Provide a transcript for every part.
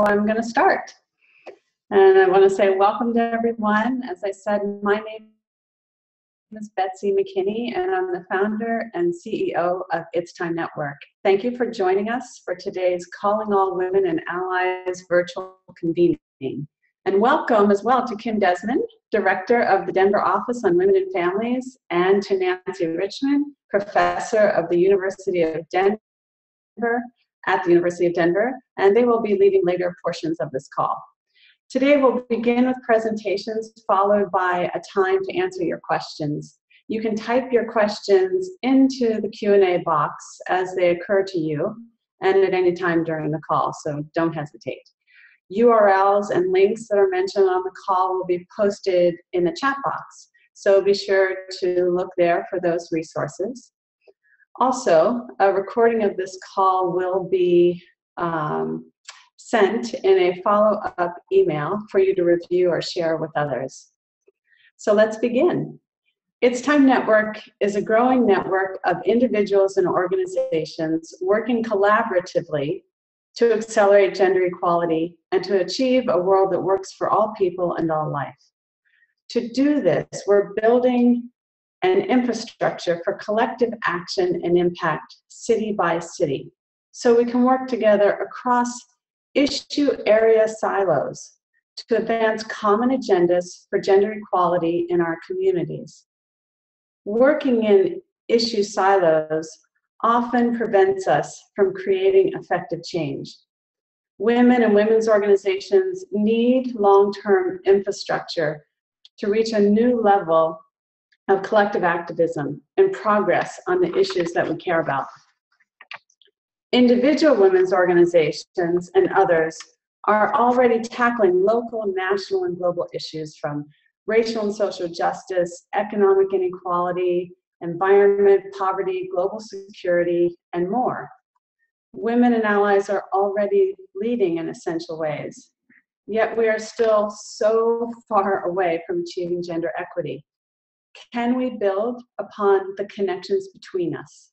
I'm going to start. And I want to say welcome to everyone. As I said, my name is Betsy McKinney, and I'm the founder and CEO of It's Time Network. Thank you for joining us for today's Calling All Women and Allies virtual convening. And welcome as well to Kim Desmond, Director of the Denver Office on Women and Families, and to Nancy Reichman, Professor of the University of Denver at the University of Denver, and they will be leading later portions of this call. Today we'll begin with presentations followed by a time to answer your questions. You can type your questions into the Q&A box as they occur to you and at any time during the call, so don't hesitate. URLs and links that are mentioned on the call will be posted in the chat box, so be sure to look there for those resources. Also, a recording of this call will be um, sent in a follow-up email for you to review or share with others. So let's begin. It's Time Network is a growing network of individuals and organizations working collaboratively to accelerate gender equality and to achieve a world that works for all people and all life. To do this, we're building and infrastructure for collective action and impact city by city. So we can work together across issue area silos to advance common agendas for gender equality in our communities. Working in issue silos often prevents us from creating effective change. Women and women's organizations need long-term infrastructure to reach a new level of collective activism and progress on the issues that we care about. Individual women's organizations and others are already tackling local, national, and global issues from racial and social justice, economic inequality, environment, poverty, global security, and more. Women and allies are already leading in essential ways, yet we are still so far away from achieving gender equity. Can we build upon the connections between us?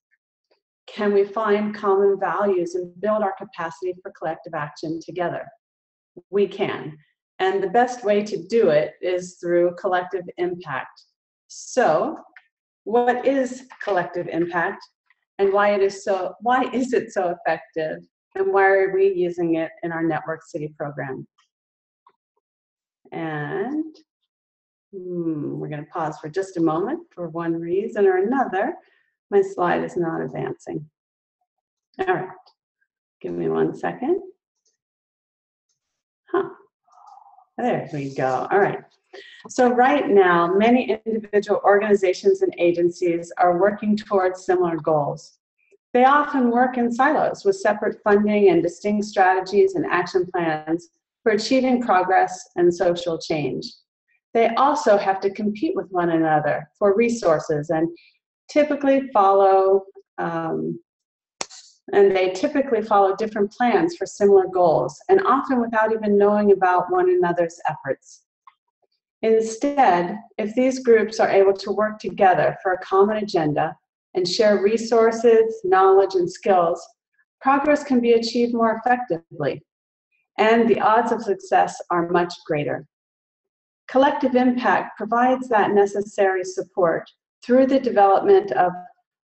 Can we find common values and build our capacity for collective action together? We can. And the best way to do it is through collective impact. So, what is collective impact and why it is so why is it so effective and why are we using it in our network city program? And Hmm, we're going to pause for just a moment for one reason or another. My slide is not advancing. All right, give me one second. Huh, there we go. All right. So right now, many individual organizations and agencies are working towards similar goals. They often work in silos with separate funding and distinct strategies and action plans for achieving progress and social change they also have to compete with one another for resources and typically follow um, and they typically follow different plans for similar goals and often without even knowing about one another's efforts. Instead, if these groups are able to work together for a common agenda and share resources, knowledge, and skills, progress can be achieved more effectively, and the odds of success are much greater. Collective impact provides that necessary support through the development of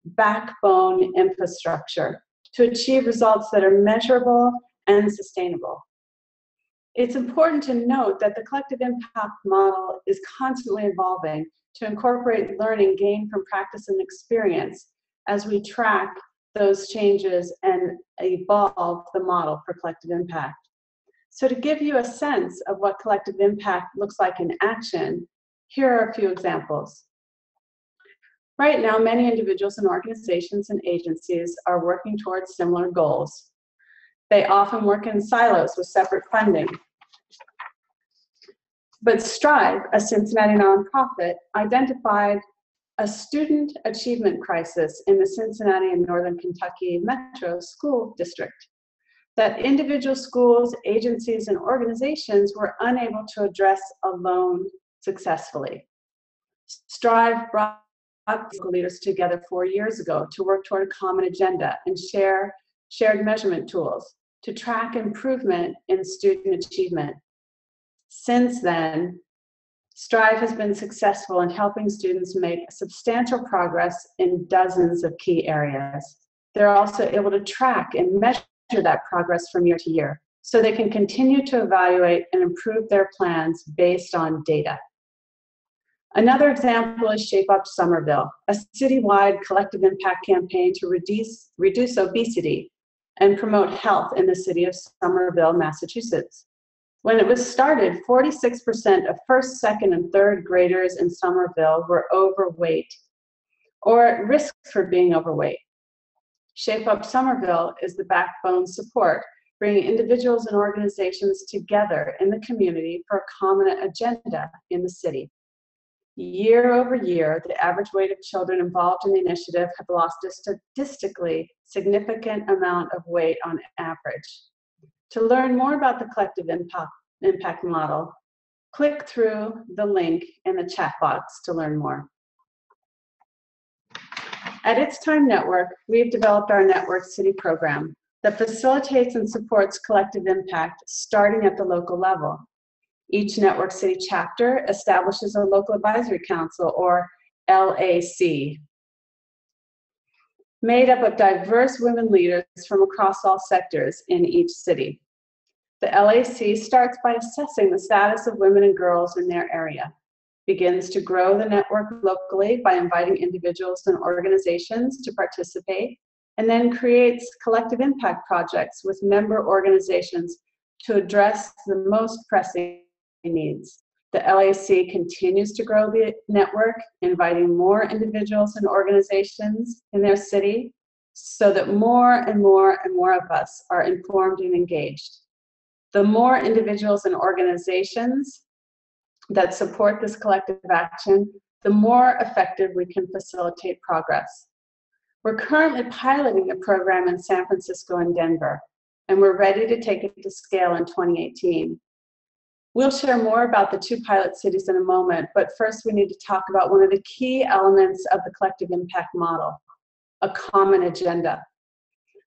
backbone infrastructure to achieve results that are measurable and sustainable. It's important to note that the collective impact model is constantly evolving to incorporate learning gained from practice and experience as we track those changes and evolve the model for collective impact. So to give you a sense of what collective impact looks like in action, here are a few examples. Right now, many individuals and organizations and agencies are working towards similar goals. They often work in silos with separate funding. But Strive, a Cincinnati nonprofit, identified a student achievement crisis in the Cincinnati and Northern Kentucky Metro School District that individual schools, agencies, and organizations were unable to address alone successfully. Strive brought school leaders together four years ago to work toward a common agenda and share shared measurement tools to track improvement in student achievement. Since then, Strive has been successful in helping students make substantial progress in dozens of key areas. They're also able to track and measure that progress from year to year so they can continue to evaluate and improve their plans based on data. Another example is Shape Up Somerville, a citywide collective impact campaign to reduce, reduce obesity and promote health in the city of Somerville, Massachusetts. When it was started, 46% of first, second, and third graders in Somerville were overweight or at risk for being overweight. Shape Up Somerville is the backbone support bringing individuals and organizations together in the community for a common agenda in the city. Year over year, the average weight of children involved in the initiative have lost a statistically significant amount of weight on average. To learn more about the collective impact, impact model, click through the link in the chat box to learn more. At It's Time Network, we've developed our Network City program, that facilitates and supports collective impact starting at the local level. Each Network City chapter establishes a local advisory council or LAC, made up of diverse women leaders from across all sectors in each city. The LAC starts by assessing the status of women and girls in their area, begins to grow the network locally by inviting individuals and organizations to participate, and then creates collective impact projects with member organizations to address the most pressing needs. The LAC continues to grow the network, inviting more individuals and organizations in their city so that more and more and more of us are informed and engaged. The more individuals and organizations that support this collective action, the more effective we can facilitate progress. We're currently piloting the program in San Francisco and Denver, and we're ready to take it to scale in 2018. We'll share more about the two pilot cities in a moment, but first we need to talk about one of the key elements of the collective impact model, a common agenda.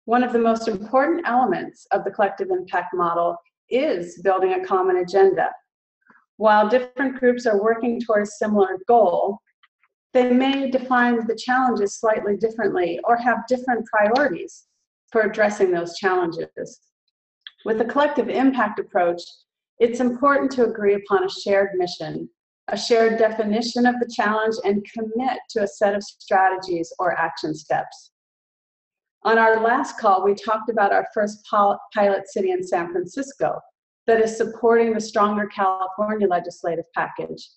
One of the most important elements of the collective impact model is building a common agenda. While different groups are working towards a similar goal, they may define the challenges slightly differently or have different priorities for addressing those challenges. With a collective impact approach, it's important to agree upon a shared mission, a shared definition of the challenge, and commit to a set of strategies or action steps. On our last call, we talked about our first pilot city in San Francisco that is supporting the Stronger California legislative package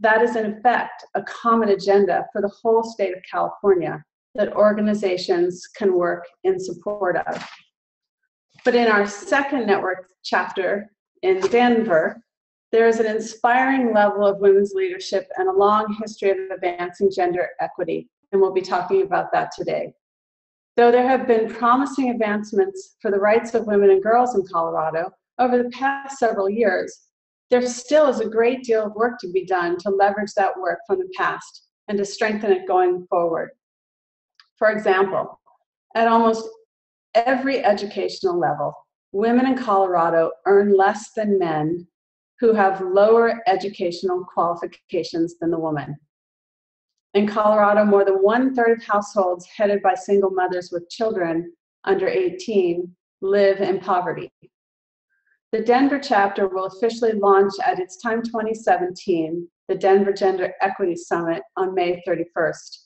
that is, in effect, a common agenda for the whole state of California that organizations can work in support of. But in our second network chapter in Denver, there is an inspiring level of women's leadership and a long history of advancing gender equity, and we'll be talking about that today. Though there have been promising advancements for the rights of women and girls in Colorado over the past several years, there still is a great deal of work to be done to leverage that work from the past and to strengthen it going forward. For example, at almost every educational level, women in Colorado earn less than men who have lower educational qualifications than the woman. In Colorado, more than one third of households headed by single mothers with children under 18 live in poverty. The Denver chapter will officially launch at its time 2017, the Denver Gender Equity Summit on May 31st.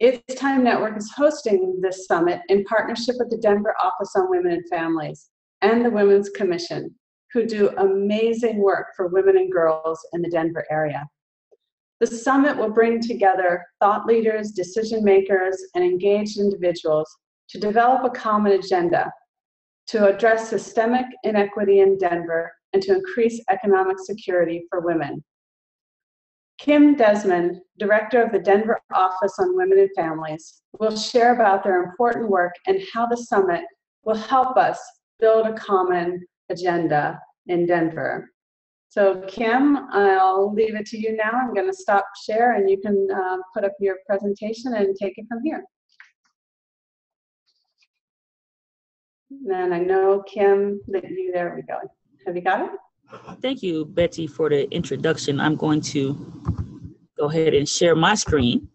Its Time Network is hosting this summit in partnership with the Denver Office on Women and Families and the Women's Commission, who do amazing work for women and girls in the Denver area. The summit will bring together thought leaders, decision makers, and engaged individuals to develop a common agenda to address systemic inequity in Denver and to increase economic security for women. Kim Desmond, director of the Denver Office on Women and Families, will share about their important work and how the summit will help us build a common agenda in Denver. So Kim, I'll leave it to you now. I'm going to stop share and you can uh, put up your presentation and take it from here. Then I know Kim that you, there we go. Have you got it? Thank you, Betsy, for the introduction. I'm going to go ahead and share my screen.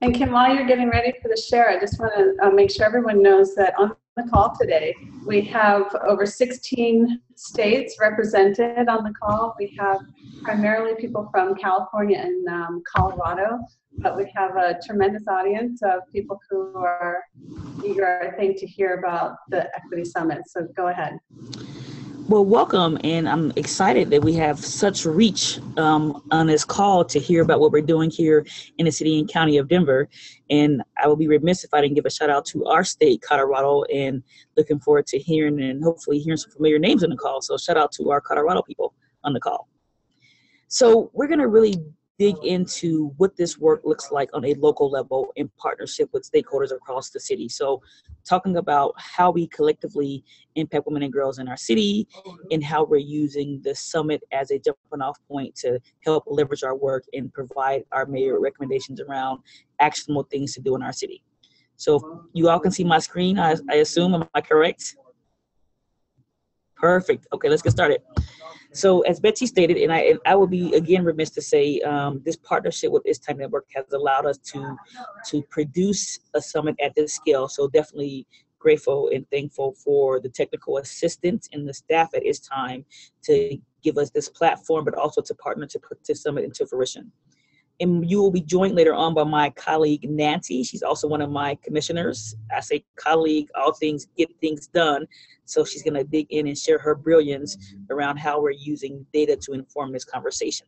And Kim, while you're getting ready for the share, I just want to uh, make sure everyone knows that on the call today, we have over 16 states represented on the call. We have primarily people from California and um, Colorado, but we have a tremendous audience of people who are eager, I think, to hear about the Equity Summit. So go ahead. Well, welcome, and I'm excited that we have such reach um, on this call to hear about what we're doing here in the city and county of Denver. And I will be remiss if I didn't give a shout out to our state, Colorado, and looking forward to hearing and hopefully hearing some familiar names on the call. So, shout out to our Colorado people on the call. So, we're going to really dig into what this work looks like on a local level in partnership with stakeholders across the city. So, talking about how we collectively impact women and girls in our city and how we're using the summit as a jumping off point to help leverage our work and provide our mayor recommendations around actionable things to do in our city. So, you all can see my screen, I, I assume. Am I correct? Perfect. Okay, let's get started. So as Betsy stated, and I, I will be again remiss to say, um, this partnership with It's Time Network has allowed us to to produce a summit at this scale. So definitely grateful and thankful for the technical assistance and the staff at It's Time to give us this platform, but also to partner to put this summit into fruition and you will be joined later on by my colleague Nancy. She's also one of my commissioners. I say colleague, all things get things done. So she's going to dig in and share her brilliance around how we're using data to inform this conversation.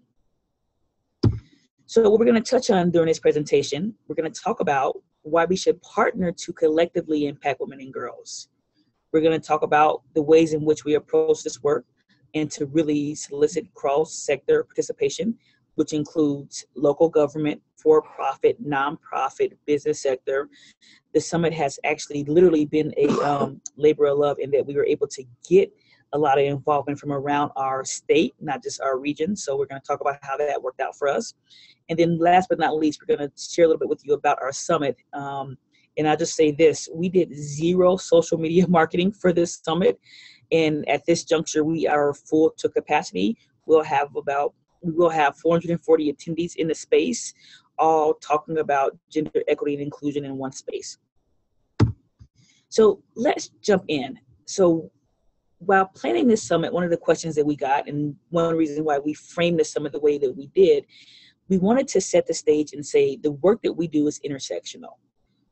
So what we're going to touch on during this presentation, we're going to talk about why we should partner to collectively impact women and girls. We're going to talk about the ways in which we approach this work and to really solicit cross-sector participation which includes local government, for profit, nonprofit, business sector. The summit has actually literally been a um, labor of love in that we were able to get a lot of involvement from around our state, not just our region. So we're going to talk about how that worked out for us. And then last but not least, we're going to share a little bit with you about our summit. Um, and I'll just say this, we did zero social media marketing for this summit. And at this juncture, we are full to capacity. We'll have about we will have 440 attendees in the space, all talking about gender equity and inclusion in one space. So let's jump in. So while planning this summit, one of the questions that we got, and one reason why we framed the summit the way that we did, we wanted to set the stage and say the work that we do is intersectional.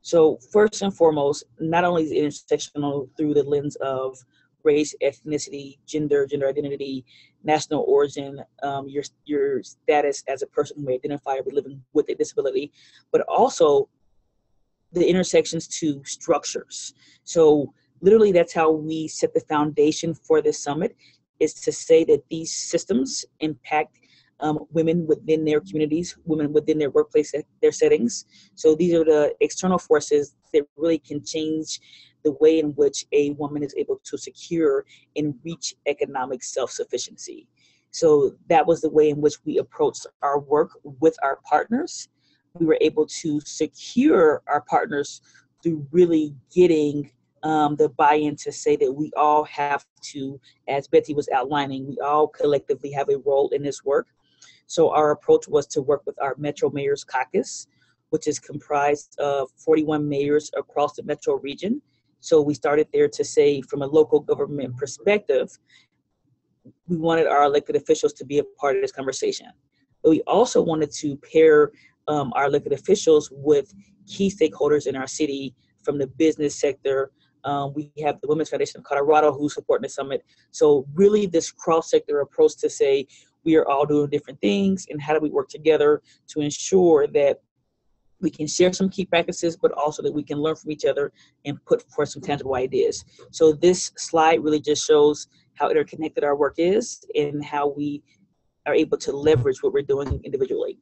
So first and foremost, not only is it intersectional through the lens of race, ethnicity, gender, gender identity, national origin, um, your your status as a person who identify be living with a disability, but also the intersections to structures. So literally, that's how we set the foundation for this summit. Is to say that these systems impact um, women within their communities, women within their workplace, their settings. So these are the external forces that really can change the way in which a woman is able to secure and reach economic self-sufficiency. So that was the way in which we approached our work with our partners. We were able to secure our partners through really getting um, the buy-in to say that we all have to, as Betsy was outlining, we all collectively have a role in this work. So our approach was to work with our Metro Mayors Caucus, which is comprised of 41 mayors across the metro region. So we started there to say, from a local government perspective, we wanted our elected officials to be a part of this conversation. But we also wanted to pair um, our elected officials with key stakeholders in our city from the business sector. Um, we have the Women's Foundation of Colorado who's supporting the summit. So really this cross-sector approach to say we are all doing different things and how do we work together to ensure that we can share some key practices, but also that we can learn from each other and put forth some tangible ideas. So this slide really just shows how interconnected our work is and how we are able to leverage what we're doing individually.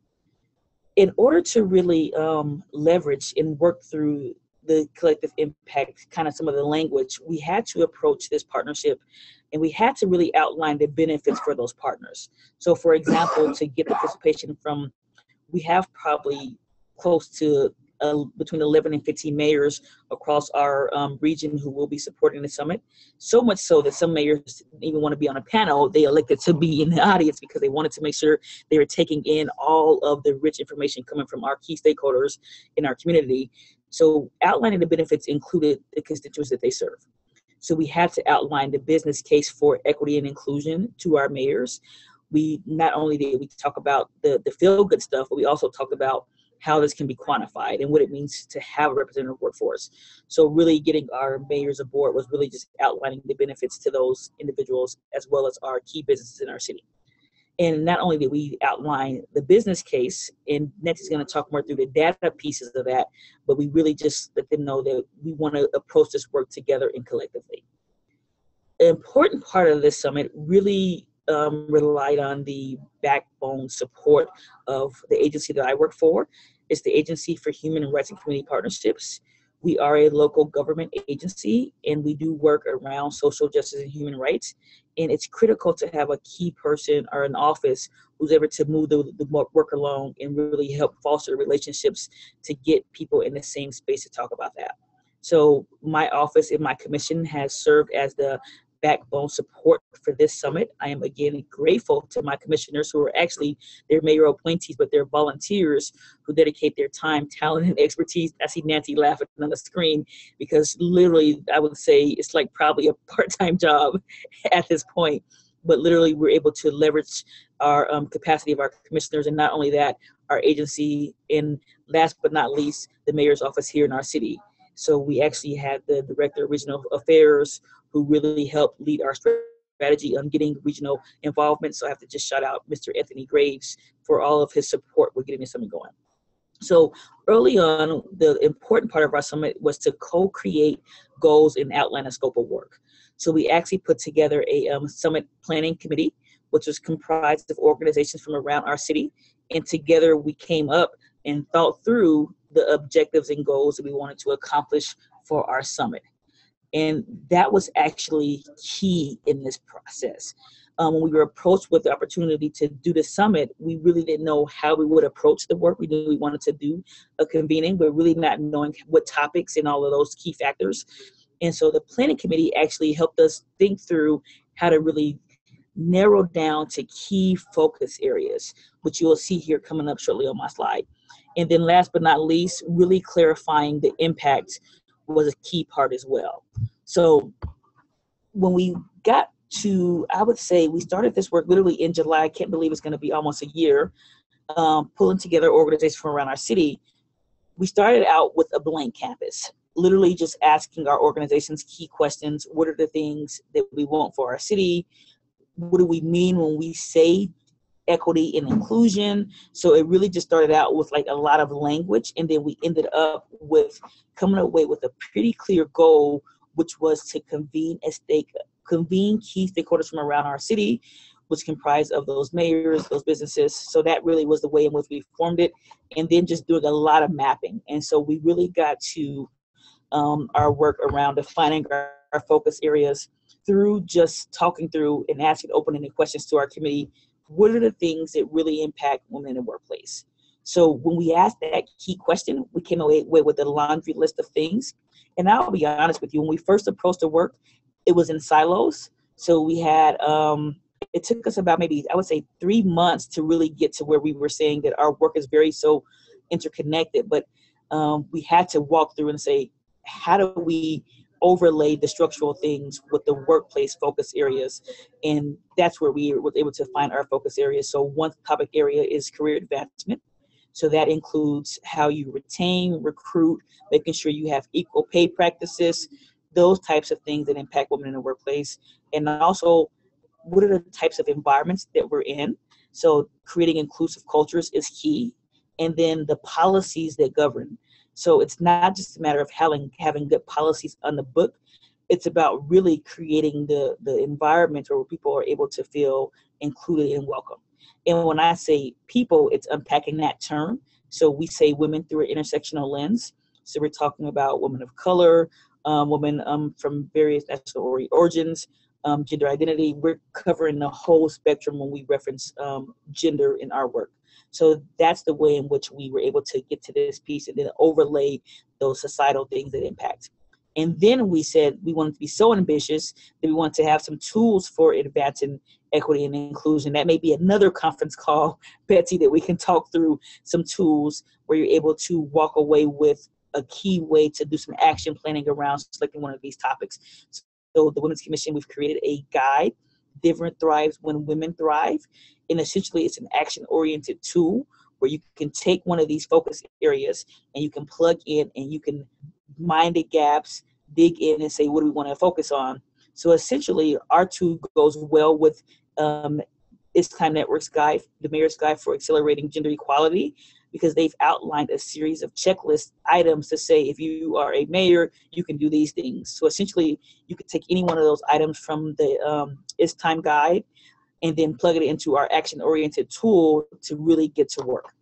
In order to really um, leverage and work through the collective impact, kind of some of the language, we had to approach this partnership and we had to really outline the benefits for those partners. So for example, to get participation from, we have probably close to uh, between 11 and 15 mayors across our um, region who will be supporting the summit. So much so that some mayors didn't even want to be on a panel. They elected to be in the audience because they wanted to make sure they were taking in all of the rich information coming from our key stakeholders in our community. So outlining the benefits included the constituents that they serve. So we had to outline the business case for equity and inclusion to our mayors. We not only did we talk about the, the feel good stuff, but we also talked about how this can be quantified and what it means to have a representative workforce. So really getting our mayors aboard was really just outlining the benefits to those individuals as well as our key businesses in our city. And not only did we outline the business case, and Nancy's going to talk more through the data pieces of that, but we really just let them know that we want to approach this work together and collectively. An important part of this summit really um, relied on the backbone support of the agency that I work for. It's the Agency for Human Rights and Community Partnerships. We are a local government agency and we do work around social justice and human rights. And it's critical to have a key person or an office who's able to move the, the work along and really help foster relationships to get people in the same space to talk about that. So my office in my commission has served as the backbone support for this summit. I am again grateful to my commissioners who are actually their mayoral appointees, but they're volunteers who dedicate their time, talent, and expertise. I see Nancy laughing on the screen because literally, I would say it's like probably a part-time job at this point. But literally, we're able to leverage our um, capacity of our commissioners, and not only that, our agency, and last but not least, the mayor's office here in our city. So we actually had the director of regional affairs who really helped lead our strategy on getting regional involvement. So I have to just shout out Mr. Anthony Graves for all of his support with getting this summit going. So early on, the important part of our summit was to co-create goals and outline a scope of work. So we actually put together a um, summit planning committee, which was comprised of organizations from around our city. And together we came up and thought through the objectives and goals that we wanted to accomplish for our summit. And that was actually key in this process. Um, when we were approached with the opportunity to do the summit, we really didn't know how we would approach the work. We knew we wanted to do a convening, but really not knowing what topics and all of those key factors. And so the planning committee actually helped us think through how to really narrow down to key focus areas, which you will see here coming up shortly on my slide. And then last but not least, really clarifying the impact was a key part as well. So when we got to, I would say we started this work literally in July. I can't believe it's going to be almost a year, um, pulling together organizations from around our city. We started out with a blank canvas, literally just asking our organizations key questions. What are the things that we want for our city? What do we mean when we say equity and inclusion. So it really just started out with like a lot of language, and then we ended up with coming away with a pretty clear goal, which was to convene a stake, convene key stakeholders from around our city, which comprised of those mayors, those businesses. So that really was the way in which we formed it, and then just doing a lot of mapping. And so we really got to um, our work around defining our, our focus areas through just talking through and asking open-ended questions to our committee what are the things that really impact women in the workplace? So when we asked that key question, we came away with a laundry list of things. And I'll be honest with you, when we first approached the work, it was in silos. So we had, um, it took us about maybe, I would say, three months to really get to where we were saying that our work is very so interconnected. But um, we had to walk through and say, how do we overlaid the structural things with the workplace focus areas. And that's where we were able to find our focus areas so one topic area is career advancement. So that includes how you retain recruit making sure you have equal pay practices those types of things that impact women in the workplace. And also what are the types of environments that we're in? So creating inclusive cultures is key. And then the policies that govern so it's not just a matter of having having good policies on the book. It's about really creating the the environment where people are able to feel included and welcome. And when I say people, it's unpacking that term. So we say women through an intersectional lens. So we're talking about women of color, um, women um, from various national origins, um, gender identity. We're covering the whole spectrum when we reference um, gender in our work. So that's the way in which we were able to get to this piece and then overlay those societal things that impact. And then we said we wanted to be so ambitious that we want to have some tools for advancing equity and inclusion. That may be another conference call, Betsy, that we can talk through some tools where you're able to walk away with a key way to do some action planning around selecting one of these topics. So the Women's Commission, we've created a guide, Denver Thrives When Women Thrive. And essentially it's an action-oriented tool where you can take one of these focus areas and you can plug in and you can mind the gaps, dig in and say, what do we want to focus on? So essentially, our tool goes well with um, It's Time Network's guide, the Mayor's Guide for Accelerating Gender Equality, because they've outlined a series of checklist items to say if you are a mayor, you can do these things. So essentially, you could take any one of those items from the um, It's Time Guide and then plug it into our action-oriented tool to really get to work.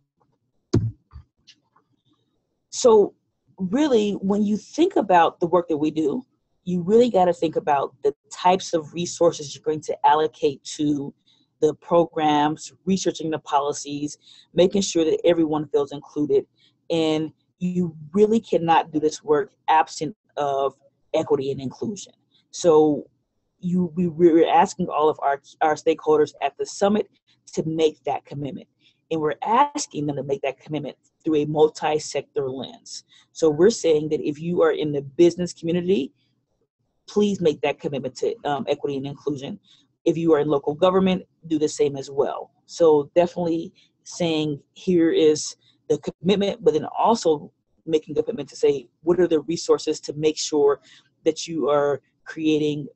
So really, when you think about the work that we do, you really got to think about the types of resources you're going to allocate to the programs, researching the policies, making sure that everyone feels included. And you really cannot do this work absent of equity and inclusion. So you we, we're asking all of our, our stakeholders at the summit to make that commitment. And we're asking them to make that commitment through a multi-sector lens. So we're saying that if you are in the business community, please make that commitment to um, equity and inclusion. If you are in local government, do the same as well. So definitely saying here is the commitment, but then also making a commitment to say what are the resources to make sure that you are creating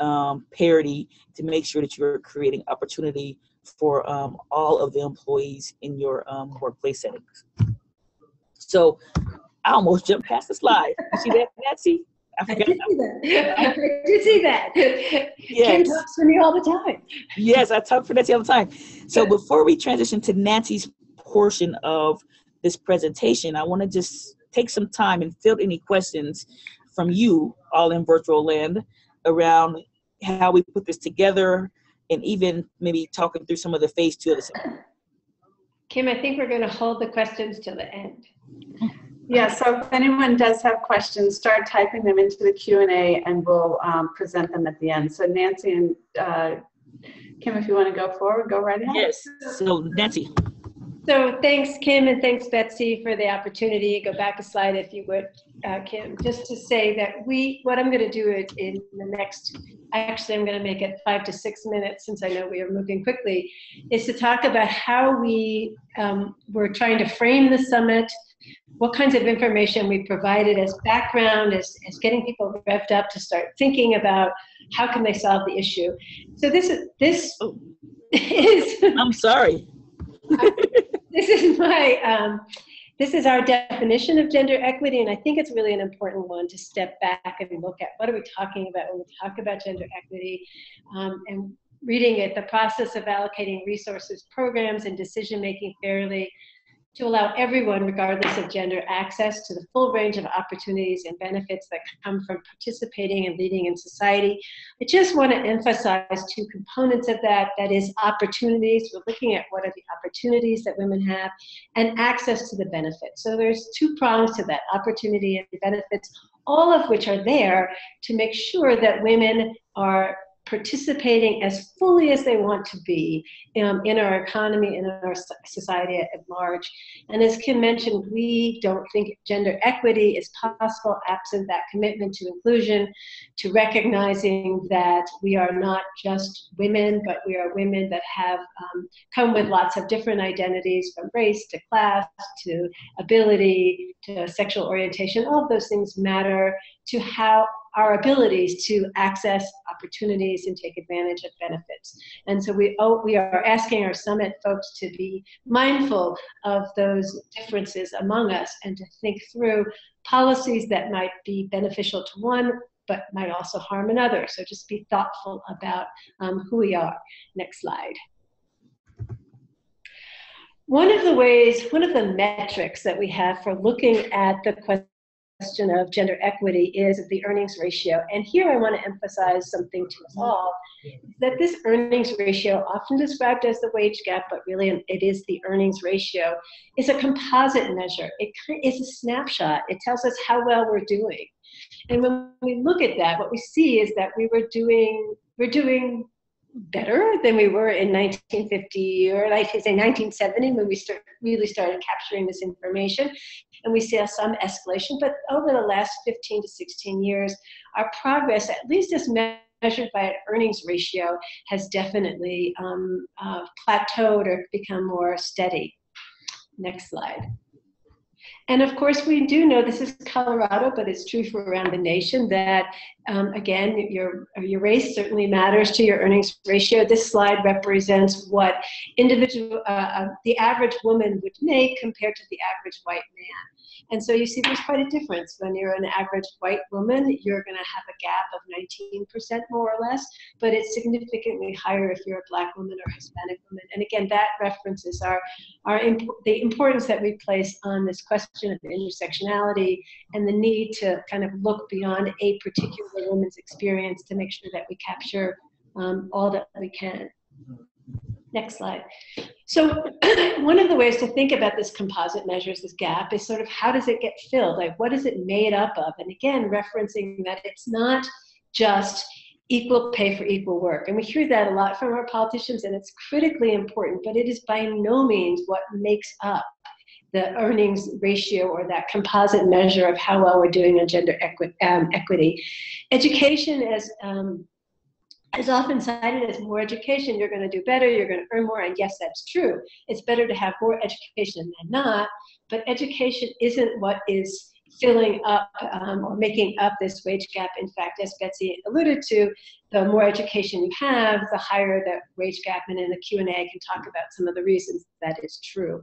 um, parity, to make sure that you're creating opportunity for um, all of the employees in your um, workplace settings. So I almost jumped past the slide. You see that, Nancy? I, I did see that. I did see that. Yes. Kim talks to me all the time. Yes, I talk for Nancy all the time. So before we transition to Nancy's portion of this presentation, I want to just take some time and field any questions from you all in virtual land around how we put this together and even maybe talking through some of the phase two of this. Kim, I think we're going to hold the questions till the end. Yeah, so if anyone does have questions, start typing them into the Q&A and we'll um, present them at the end. So Nancy and uh, Kim, if you want to go forward, go right ahead. Yes, so Nancy. So thanks, Kim, and thanks, Betsy, for the opportunity. Go back a slide if you would, uh, Kim, just to say that we, what I'm going to do is in the next, actually, I'm going to make it five to six minutes since I know we are moving quickly, is to talk about how we um, were trying to frame the summit, what kinds of information we provided as background, as, as getting people revved up to start thinking about how can they solve the issue. So this is, this is. I'm sorry. this is my um, this is our definition of gender equity and i think it's really an important one to step back and look at what are we talking about when we talk about gender equity um, and reading it the process of allocating resources programs and decision making fairly to allow everyone, regardless of gender, access to the full range of opportunities and benefits that come from participating and leading in society. I just want to emphasize two components of that. That is opportunities. We're looking at what are the opportunities that women have and access to the benefits. So there's two prongs to that, opportunity and benefits, all of which are there to make sure that women are participating as fully as they want to be um, in our economy and in our society at large. And as Kim mentioned, we don't think gender equity is possible absent that commitment to inclusion, to recognizing that we are not just women, but we are women that have um, come with lots of different identities from race to class to ability to sexual orientation. All of those things matter to how our abilities to access opportunities and take advantage of benefits. And so we, oh, we are asking our summit folks to be mindful of those differences among us and to think through policies that might be beneficial to one but might also harm another. So just be thoughtful about um, who we are. Next slide. One of the ways, one of the metrics that we have for looking at the question question of gender equity is the earnings ratio. And here I want to emphasize something to us all that this earnings ratio, often described as the wage gap, but really it is the earnings ratio, is a composite measure. It is a snapshot. It tells us how well we're doing. And when we look at that, what we see is that we were doing, we're doing better than we were in 1950 or should say 1970 when we start, really started capturing this information. And we see some escalation, but over the last 15 to 16 years, our progress, at least as measured by an earnings ratio, has definitely um, uh, plateaued or become more steady. Next slide. And of course, we do know this is Colorado, but it's true for around the nation that, um, again, your, your race certainly matters to your earnings ratio. This slide represents what individual, uh, uh, the average woman would make compared to the average white man. And so you see there's quite a difference. When you're an average white woman, you're going to have a gap of 19% more or less, but it's significantly higher if you're a black woman or Hispanic woman. And again, that references our, our imp the importance that we place on this question of intersectionality and the need to kind of look beyond a particular woman's experience to make sure that we capture um, all that we can. Next slide. So one of the ways to think about this composite measures, this gap, is sort of how does it get filled? Like what is it made up of? And again, referencing that it's not just equal pay for equal work. And we hear that a lot from our politicians, and it's critically important, but it is by no means what makes up the earnings ratio or that composite measure of how well we're doing on gender equi um, equity. Education, as um, is often cited as more education, you're going to do better, you're going to earn more, and yes, that's true. It's better to have more education than not, but education isn't what is filling up um, or making up this wage gap. In fact, as Betsy alluded to, the more education you have, the higher that wage gap, and in the Q&A I can talk about some of the reasons that is true.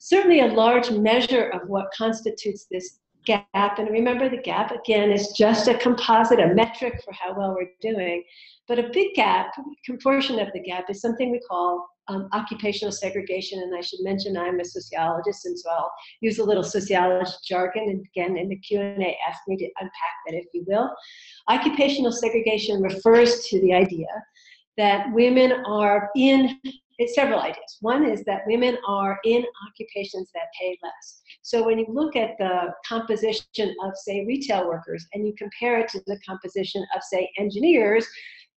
Certainly a large measure of what constitutes this gap, and remember the gap again is just a composite, a metric for how well we're doing, but a big gap, portion of the gap is something we call um, occupational segregation, and I should mention I'm a sociologist, and so I'll use a little sociologist jargon, and again in the Q&A ask me to unpack that if you will. Occupational segregation refers to the idea that women are in several ideas. One is that women are in occupations that pay less. So when you look at the composition of, say, retail workers and you compare it to the composition of, say, engineers,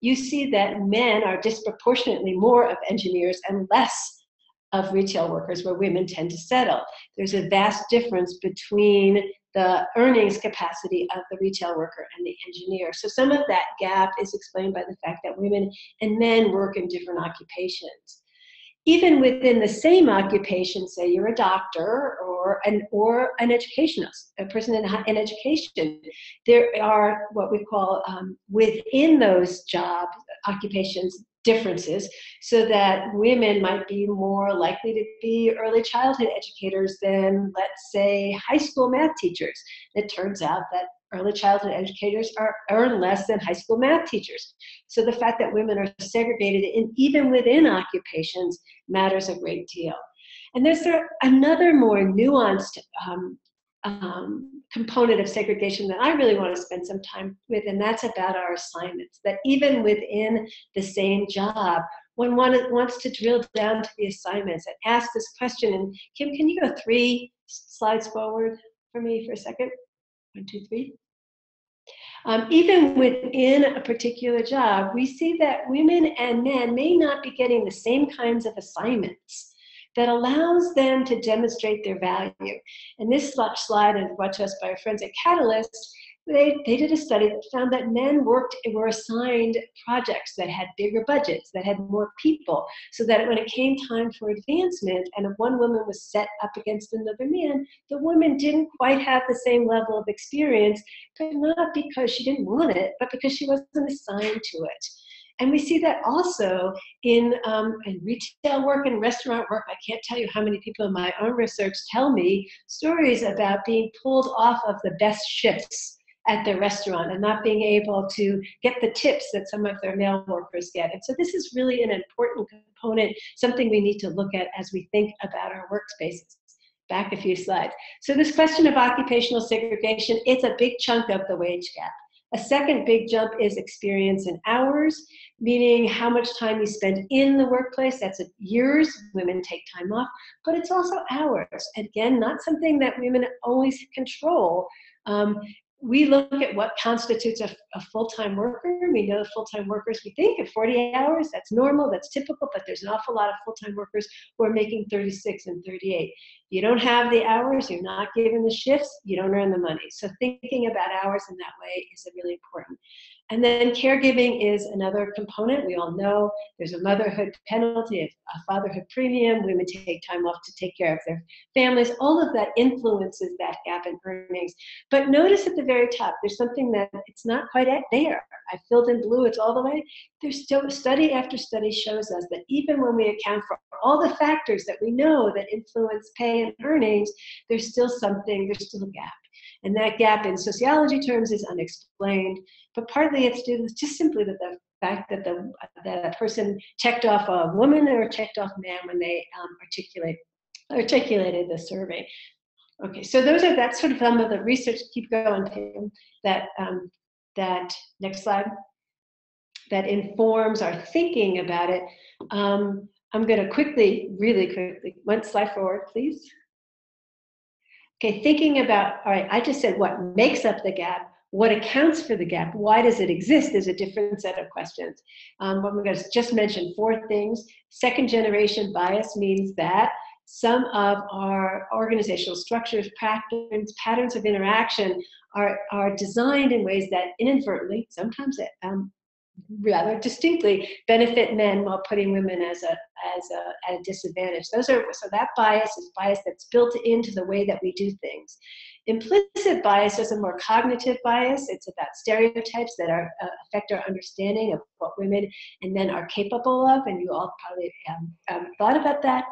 you see that men are disproportionately more of engineers and less of retail workers where women tend to settle. There's a vast difference between the earnings capacity of the retail worker and the engineer. So some of that gap is explained by the fact that women and men work in different occupations even within the same occupation, say you're a doctor or an or an educationist, a person in, in education, there are what we call um, within those job occupations differences, so that women might be more likely to be early childhood educators than, let's say, high school math teachers. It turns out that early childhood educators are earn less than high school math teachers. So the fact that women are segregated in, even within occupations matters a great deal. And there's there another more nuanced um, um, component of segregation that I really want to spend some time with, and that's about our assignments. That even within the same job, when one wants to drill down to the assignments and ask this question. And Kim, can you go three slides forward for me for a second? One, two, three. Um, even within a particular job, we see that women and men may not be getting the same kinds of assignments that allows them to demonstrate their value. And this slide, and brought to us by our friends at Catalyst, they, they did a study that found that men worked were assigned projects that had bigger budgets, that had more people, so that when it came time for advancement and if one woman was set up against another man, the woman didn't quite have the same level of experience, but not because she didn't want it, but because she wasn't assigned to it. And we see that also in, um, in retail work and restaurant work. I can't tell you how many people in my own research tell me stories about being pulled off of the best shifts at their restaurant and not being able to get the tips that some of their male workers get. And so this is really an important component, something we need to look at as we think about our workspaces. back a few slides. So this question of occupational segregation, it's a big chunk of the wage gap. A second big jump is experience in hours, meaning how much time you spend in the workplace. That's years. Women take time off, but it's also hours. Again, not something that women always control. Um, we look at what constitutes a, a full-time worker. We know full-time workers, we think at 40 hours, that's normal, that's typical, but there's an awful lot of full-time workers who are making 36 and 38. You don't have the hours, you're not given the shifts, you don't earn the money. So thinking about hours in that way is really important. And then caregiving is another component. We all know there's a motherhood penalty, a fatherhood premium. Women take time off to take care of their families. All of that influences that gap in earnings. But notice at the very top, there's something that it's not quite at there. I filled in blue, it's all the way. There's still study after study shows us that even when we account for all the factors that we know that influence pay and earnings, there's still something, there's still a gap. And that gap in sociology terms is unexplained, but partly it's due to just simply that the fact that the that a person checked off a woman or checked off man when they um, articulate articulated the survey. Okay, so those are that sort of some of the research. Keep going, Tim. That um, that next slide. That informs our thinking about it. Um, I'm going to quickly, really quickly, one slide forward, please. Okay, thinking about, all right, I just said what makes up the gap, what accounts for the gap, why does it exist is a different set of questions. Um, we're going to just mention four things. Second generation bias means that some of our organizational structures, patterns, patterns of interaction are, are designed in ways that inadvertently, sometimes um, rather distinctly benefit men while putting women as a as a at a disadvantage. Those are so that bias is bias that's built into the way that we do things. Implicit bias is a more cognitive bias. It's about stereotypes that are uh, affect our understanding of what women and men are capable of, and you all probably um, um, thought about that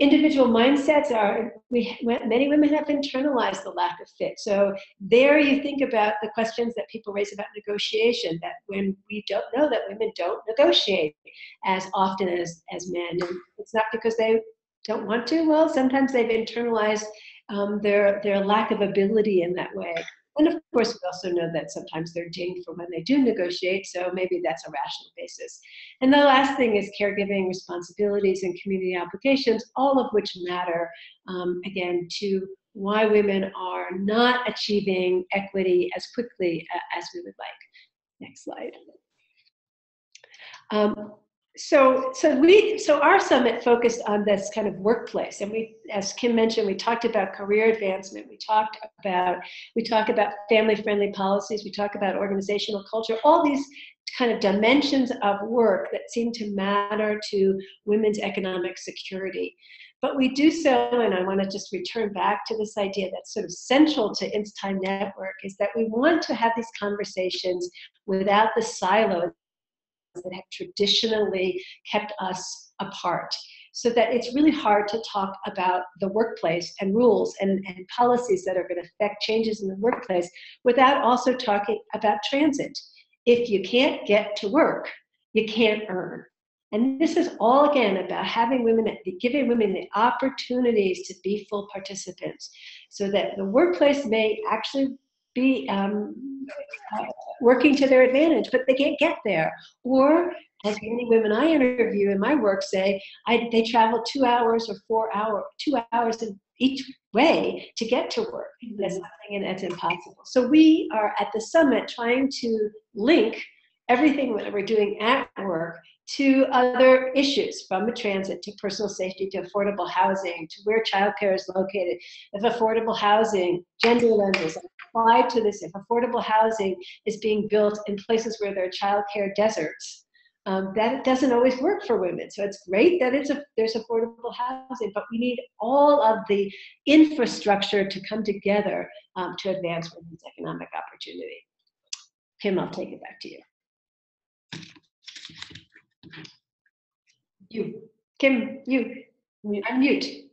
individual mindsets are we many women have internalized the lack of fit. So there you think about the questions that people raise about negotiation that when we don't know that women don't negotiate as often as as men and it's not because they don't want to. Well sometimes they've internalized um, their their lack of ability in that way and of course, we also know that sometimes they're dinged for when they do negotiate, so maybe that's a rational basis. And the last thing is caregiving responsibilities and community obligations, all of which matter, um, again, to why women are not achieving equity as quickly uh, as we would like. Next slide. Um, so so we so our summit focused on this kind of workplace. And we as kim mentioned we talked about career advancement. We talked about we talk about family friendly policies. We talk about organizational culture. All these kind of dimensions of work that seem to matter to women's economic security. But we do so and i want to just return back to this idea that's sort of central to It's Time Network is that we want to have these conversations without the silos that have traditionally kept us apart. So that it's really hard to talk about the workplace and rules and, and policies that are going to affect changes in the workplace without also talking about transit. If you can't get to work, you can't earn. And this is all again about having women, giving women the opportunities to be full participants so that the workplace may actually be um, uh, working to their advantage, but they can't get there. Or, as many women I interview in my work say, I, they travel two hours or four hours, two hours in each way to get to work. That's nothing, and that's impossible. So we are at the summit trying to link everything that we're doing at work to other issues from the transit to personal safety to affordable housing to where childcare is located. If affordable housing, gender lenses apply to this, if affordable housing is being built in places where there are childcare deserts, um, that doesn't always work for women. So it's great that it's a, there's affordable housing, but we need all of the infrastructure to come together um, to advance women's economic opportunity. Kim, I'll take it back to you. You. Kim, you. Unmute.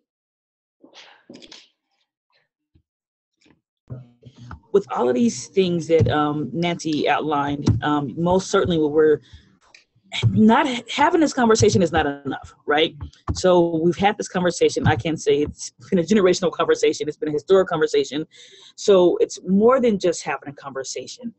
With all of these things that um, Nancy outlined, um, most certainly what we're not having this conversation is not enough, right? So we've had this conversation. I can say it's been a generational conversation. It's been a historic conversation. So it's more than just having a conversation.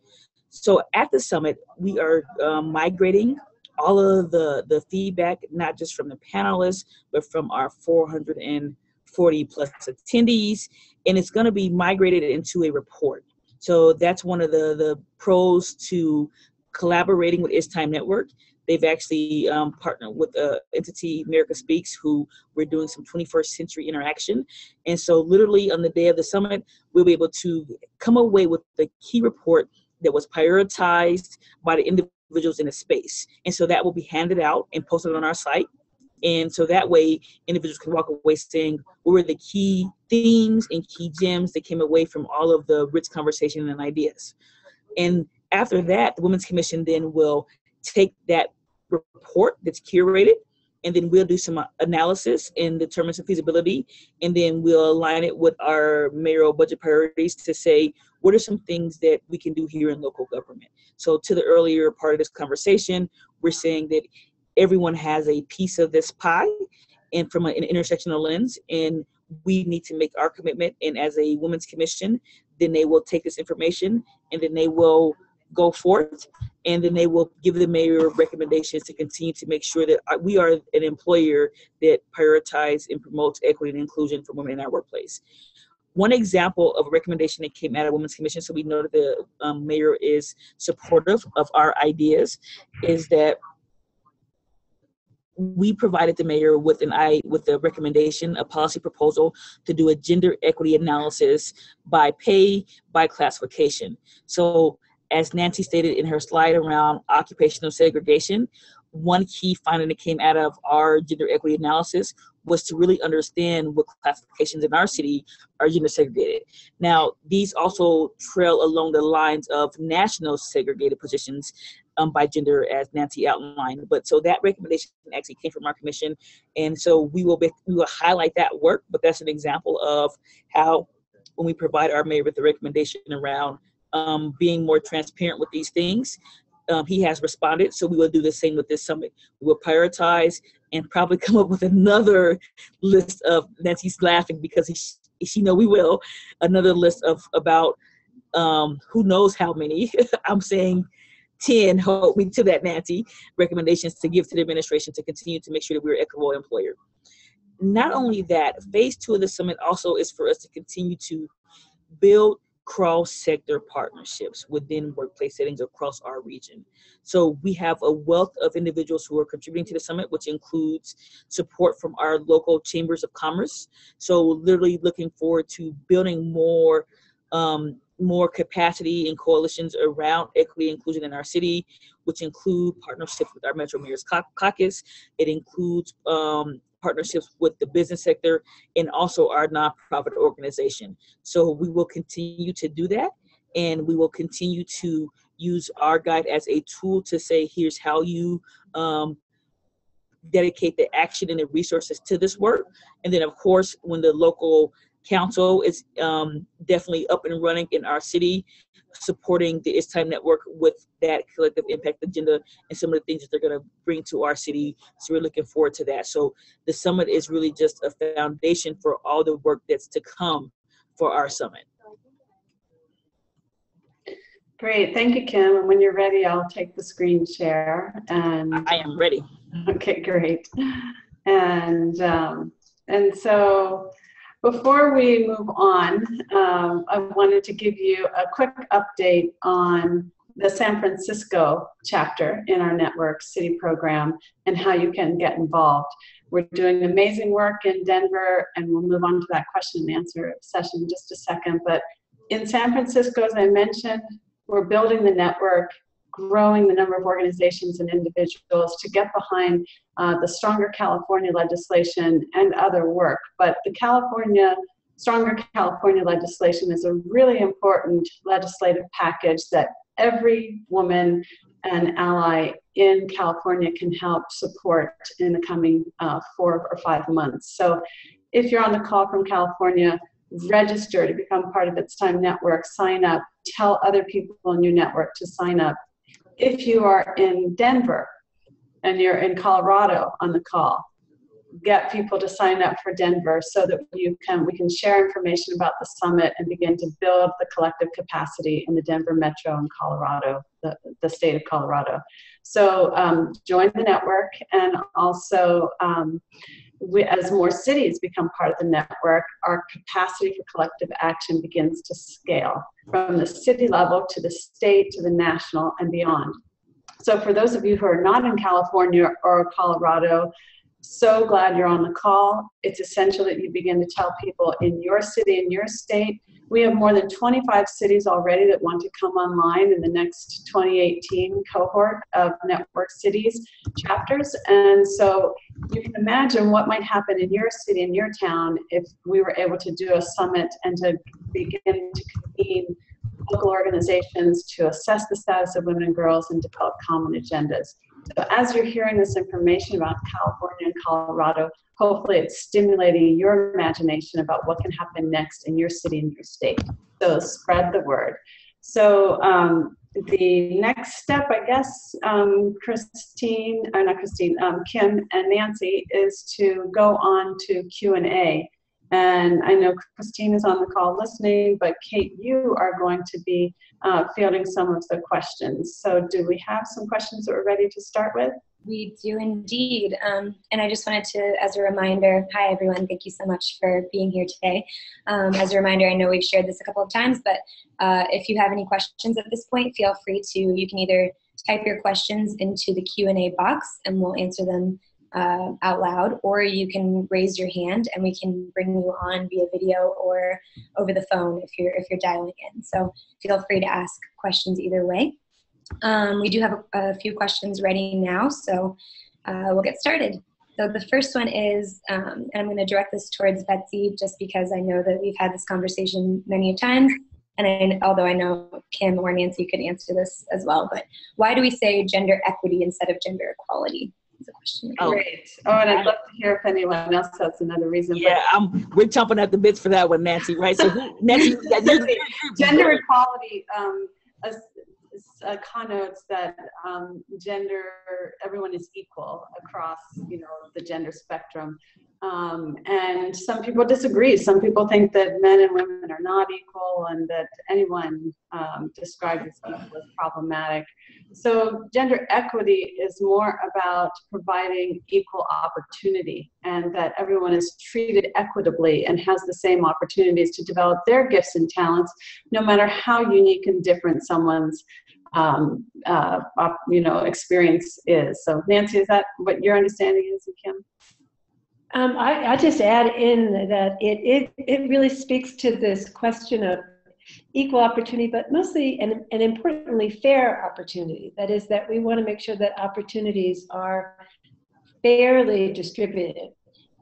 So at the summit, we are um, migrating all of the the feedback, not just from the panelists, but from our 440 plus attendees, and it's going to be migrated into a report. So that's one of the the pros to collaborating with It's Time Network They've actually um, partnered with the entity AmericaSpeaks, who we're doing some 21st century interaction. And so, literally, on the day of the summit, we'll be able to come away with the key report that was prioritized by the individuals in a space. And so, that will be handed out and posted on our site. And so that way, individuals can walk away saying, what were the key themes and key gems that came away from all of the rich conversation and ideas? And after that, the Women's Commission then will take that report that's curated and then we'll do some uh, analysis and determine some feasibility and then we'll align it with our mayoral budget priorities to say what are some things that we can do here in local government? So to the earlier part of this conversation we're saying that everyone has a piece of this pie and from an intersectional lens and we need to make our commitment and as a women's commission then they will take this information and then they will go forth and then they will give the mayor recommendations to continue to make sure that uh, we are an employer that prioritizes and promotes equity and inclusion for women in our workplace. One example of a recommendation that came out of Women's Commission, so we know that the um, mayor is supportive of our ideas, is that we provided the mayor with an I with a recommendation, a policy proposal to do a gender equity analysis by pay by classification. So as Nancy stated in her slide around occupational segregation, one key finding that came out of our gender equity analysis was to really understand what classifications in our city are gender segregated. Now, these also trail along the lines of national segregated positions um, by gender, as Nancy outlined. But so that recommendation actually came from our commission, and so we will be, we will highlight that work. But that's an example of how when we provide our mayor with the recommendation around um, being more transparent with these things. Um, he has responded, so we will do the same with this summit. We will prioritize and probably come up with another list of. Nancy's laughing because he, she know we will another list of about um, who knows how many. I'm saying 10, hold me to that, Nancy, recommendations to give to the administration to continue to make sure that we're an equitable employer. Not only that, phase two of the summit also is for us to continue to build cross sector partnerships within workplace settings across our region. So we have a wealth of individuals who are contributing to the summit, which includes support from our local chambers of commerce. So literally looking forward to building more um, more capacity and coalitions around equity inclusion in our city, which include partnerships with our Metro Mayors Caucus. It includes um, partnerships with the business sector and also our nonprofit organization. So we will continue to do that and we will continue to use our guide as a tool to say here's how you um, dedicate the action and the resources to this work and then of course when the local council is um, definitely up and running in our city supporting the It's Time Network with that collective impact agenda and some of the things that they're going to bring to our city. So we're looking forward to that. So the summit is really just a foundation for all the work that's to come for our summit. Great, thank you, Kim. And when you're ready, I'll take the screen share. And I am ready. Okay, great. And um, and so before we move on, um, I wanted to give you a quick update on the San Francisco chapter in our network city program and how you can get involved. We're doing amazing work in Denver, and we'll move on to that question and answer session in just a second. But in San Francisco, as I mentioned, we're building the network growing the number of organizations and individuals to get behind uh, the Stronger California legislation and other work. But the California Stronger California legislation is a really important legislative package that every woman and ally in California can help support in the coming uh, four or five months. So if you're on the call from California, register to become part of It's Time Network, sign up, tell other people in your network to sign up if you are in Denver, and you're in Colorado on the call, get people to sign up for Denver so that you can we can share information about the summit and begin to build the collective capacity in the Denver metro and Colorado, the, the state of Colorado. So um, join the network and also um, we, as more cities become part of the network, our capacity for collective action begins to scale from the city level to the state to the national and beyond. So for those of you who are not in California or Colorado, so glad you're on the call. It's essential that you begin to tell people in your city, in your state. We have more than 25 cities already that want to come online in the next 2018 cohort of network cities chapters. And so you can imagine what might happen in your city, in your town, if we were able to do a summit and to begin to convene local organizations to assess the status of women and girls and develop common agendas. So as you're hearing this information about California and Colorado, hopefully it's stimulating your imagination about what can happen next in your city and your state. So spread the word. So um, the next step, I guess, um, Christine, or not Christine, um, Kim and Nancy, is to go on to Q&A. And I know Christine is on the call listening, but Kate, you are going to be uh, fielding some of the questions. So do we have some questions that we're ready to start with? We do indeed. Um, and I just wanted to, as a reminder, hi everyone, thank you so much for being here today. Um, as a reminder, I know we've shared this a couple of times, but uh, if you have any questions at this point, feel free to, you can either type your questions into the Q&A box and we'll answer them uh, out loud, or you can raise your hand and we can bring you on via video or over the phone if you're if you're dialing in. So feel free to ask questions either way. Um, we do have a, a, few questions ready now, so uh, we'll get started. So the first one is, um, and I'm going to direct this towards Betsy, just because I know that we've had this conversation many times, and I, although I know Kim or Nancy could answer this as well, but why do we say gender equity instead of gender equality? A question. Oh. Great. Oh, and I'd love to hear if anyone else has another reason. Yeah, I'm, we're jumping at the bits for that one, Nancy, right? So, who, Nancy, gender equality um, uh, connotes that um, gender, everyone is equal across, you know, the gender spectrum. Um, and some people disagree. Some people think that men and women are not equal and that anyone um, described as problematic. So, gender equity is more about providing equal opportunity and that everyone is treated equitably and has the same opportunities to develop their gifts and talents, no matter how unique and different someone's um, uh, you know experience is. So, Nancy, is that what your understanding is, Kim? Um, I, I just add in that it, it, it really speaks to this question of equal opportunity, but mostly and, and importantly, fair opportunity. That is, that we want to make sure that opportunities are fairly distributed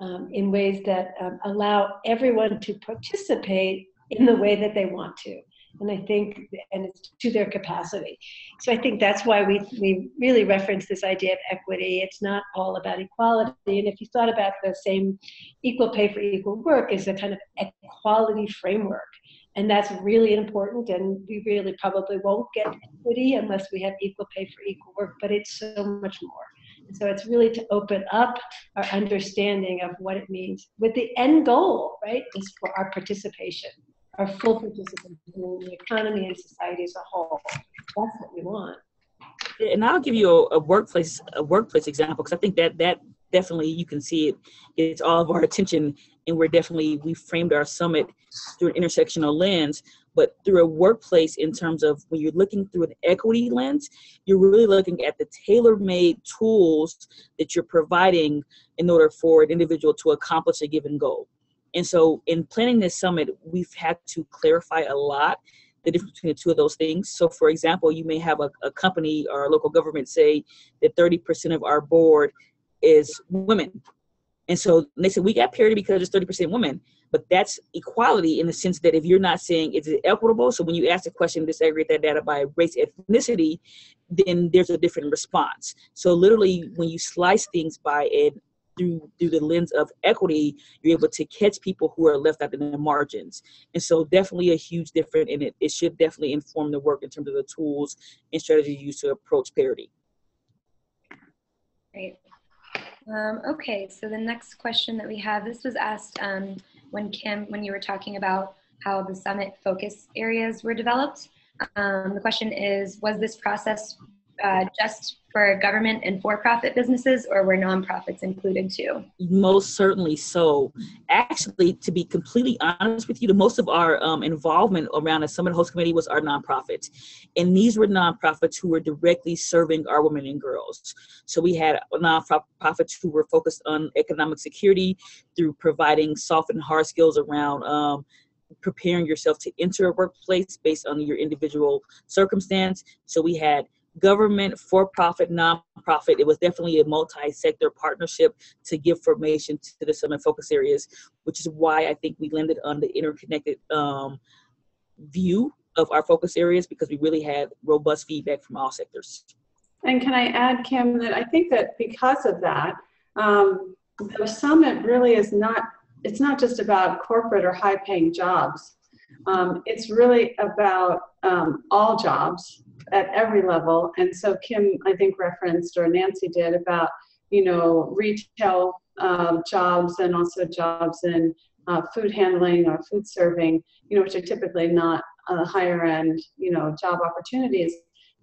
um, in ways that um, allow everyone to participate in the way that they want to and I think, and it's to their capacity. So I think that's why we, we really reference this idea of equity. It's not all about equality. And if you thought about the same equal pay for equal work is a kind of equality framework, and that's really important, and we really probably won't get equity unless we have equal pay for equal work, but it's so much more. So it's really to open up our understanding of what it means with the end goal, right, is for our participation are full participants in the economy and society as a whole. That's what we want. And I'll give you a, a workplace a workplace example because I think that that definitely you can see it it's all of our attention and we're definitely we framed our summit through an intersectional lens but through a workplace in terms of when you're looking through an equity lens you're really looking at the tailor-made tools that you're providing in order for an individual to accomplish a given goal and so, in planning this summit, we've had to clarify a lot the difference between the two of those things. So, for example, you may have a, a company or a local government say that 30% of our board is women. And so they said, we got parity because it's 30% women. But that's equality in the sense that if you're not saying is it equitable, so when you ask the question, disaggregate that data by race, ethnicity, then there's a different response. So literally, when you slice things by an through through the lens of equity, you're able to catch people who are left out in the margins. And so definitely a huge difference in it. It should definitely inform the work in terms of the tools and strategies used to approach parity. Great. Um, okay, so the next question that we have, this was asked um, when Kim, when you were talking about how the summit focus areas were developed. Um, the question is, was this process uh, just for government and for-profit businesses or were nonprofits included too? Most certainly so. Actually, to be completely honest with you, the most of our um, involvement around the Summit Host Committee was our nonprofits. And these were nonprofits who were directly serving our women and girls. So we had nonprofits who were focused on economic security through providing soft and hard skills around um, preparing yourself to enter a workplace based on your individual circumstance. So we had government, for profit, nonprofit. It was definitely a multi sector partnership to give formation to the summit focus areas, which is why I think we landed on the interconnected um, view of our focus areas because we really had robust feedback from all sectors. And can I add, Kim, that I think that because of that, um, the summit really is not, it's not just about corporate or high paying jobs. Um, it's really about um, all jobs at every level. And so Kim, I think, referenced, or Nancy did, about, you know, retail um, jobs and also jobs in uh, food handling or food serving, you know, which are typically not uh, higher end, you know, job opportunities.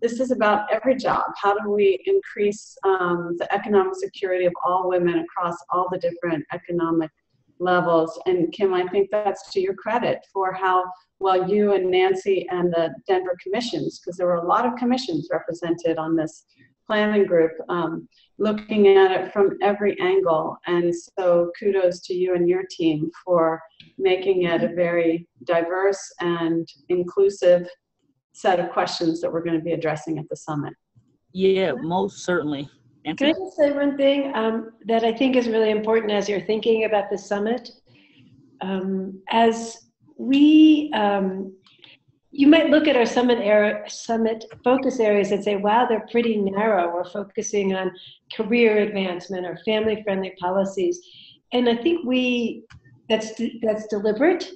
This is about every job. How do we increase um, the economic security of all women across all the different economic levels? And Kim, I think that's to your credit for how well you and Nancy and the Denver commissions, because there were a lot of commissions represented on this planning group, um, looking at it from every angle. And so kudos to you and your team for making it a very diverse and inclusive set of questions that we're going to be addressing at the summit. Yeah, most certainly. Can I just say one thing um, that I think is really important as you're thinking about the summit? Um, as we um, you might look at our summit era, summit focus areas and say, wow, they're pretty narrow. We're focusing on career advancement or family friendly policies. And I think we that's that's deliberate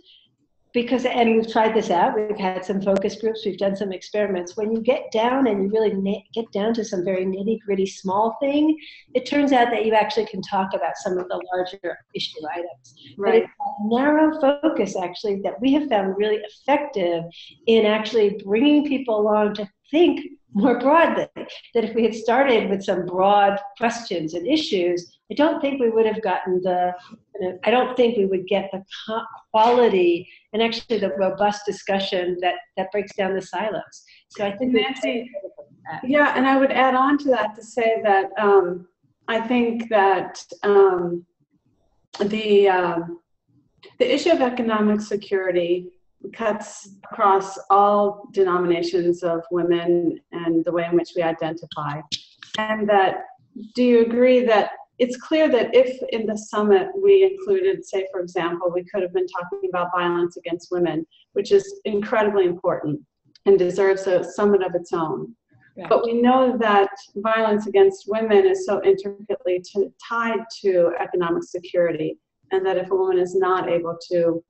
because and we've tried this out we've had some focus groups we've done some experiments. When you get down and you really get down to some very nitty gritty small thing it turns out that you actually can talk about some of the larger issue items. Right. narrow focus actually that we have found really effective in actually bringing people along to think more broadly that if we had started with some broad questions and issues I don't think we would have gotten the, I don't think we would get the quality and actually the robust discussion that, that breaks down the silos. So I think Nancy, yeah, and I would add on to that to say that um, I think that um, the um, the issue of economic security cuts across all denominations of women and the way in which we identify, and that do you agree that it's clear that if in the summit we included, say, for example, we could have been talking about violence against women, which is incredibly important and deserves a summit of its own. But we know that violence against women is so intricately t- tied to economic security, and that if a woman is not able to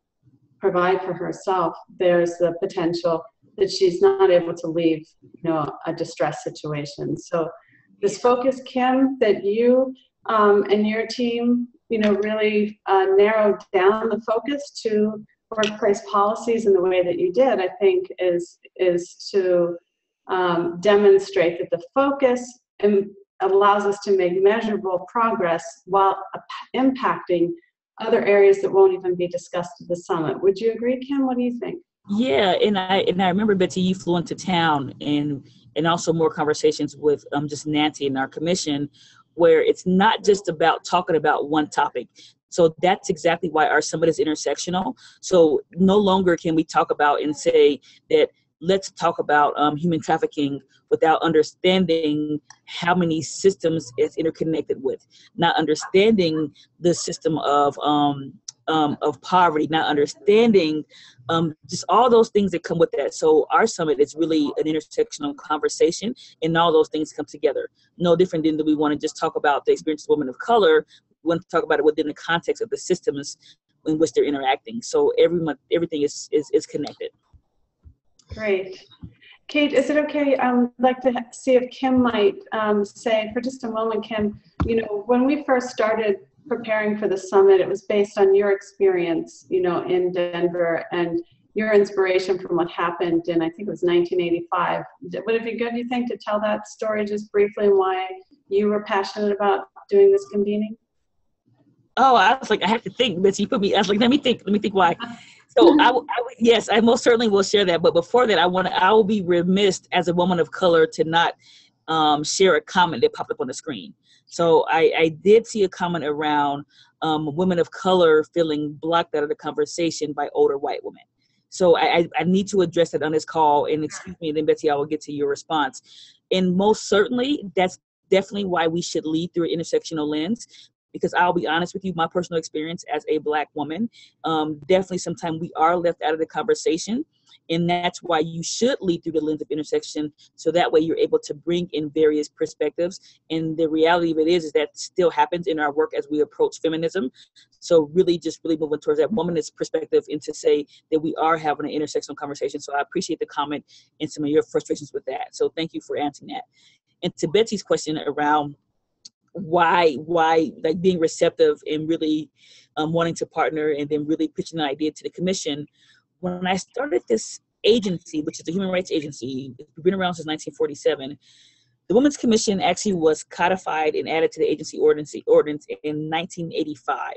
provide for herself, there's the potential that she's not able to leave, you know, a distress situation. So this focus, Kim, that you um, and your team, you know, really uh, narrowed down the focus to workplace policies in the way that you did, I think is is to um, demonstrate that the focus allows us to make measurable progress while impacting other areas that won't even be discussed at the summit. Would you agree, Kim? What do you think? Yeah, and I and I remember Betsy, you flew into town and and also more conversations with um, just Nancy and our commission where it's not just about talking about one topic. So that's exactly why our summit is intersectional. So no longer can we talk about and say that let's talk about um, human trafficking without understanding how many systems it's interconnected with, not understanding the system of um, um, of poverty, not understanding um, just all those things that come with that. So our summit is really an intersectional conversation, and all those things come together. No different than that we want to just talk about the experience of women of color. We want to talk about it within the context of the systems in which they're interacting. So every month, everything is is, is connected. Great. Kate, is it okay? I'd like to see if Kim might um, say for just a moment, Kim, you know, when we first started preparing for the summit, it was based on your experience, you know, in Denver and your inspiration from what happened in, I think it was 1985. Would it be good, you think, to tell that story just briefly and why you were passionate about doing this convening? Oh, I was like, I have to think, Betsy. You put me. I was like, let me think. Let me think why. So I, I yes, I most certainly will share that. But before that, I want. I will be remiss as a woman of color to not um, share a comment that popped up on the screen. So I, I did see a comment around um, women of color feeling blocked out of the conversation by older white women. So I, I, I need to address that on this call. And excuse me, then Betsy, I will get to your response. And most certainly, that's definitely why we should lead through an intersectional lens because I'll be honest with you, my personal experience as a black woman, um, definitely sometimes we are left out of the conversation. And that's why you should lead through the lens of intersection. So that way you're able to bring in various perspectives. And the reality of it is, is that still happens in our work as we approach feminism. So really just really moving towards that womanist perspective and to say that we are having an intersectional conversation. So I appreciate the comment and some of your frustrations with that. So thank you for answering that. And to Betsy's question around why why like being receptive and really um, wanting to partner and then really pitching the idea to the commission. When i started this agency which is the human rights agency it's been around since 1947 the women's commission actually was codified and added to the agency ordinance, ordinance in 1985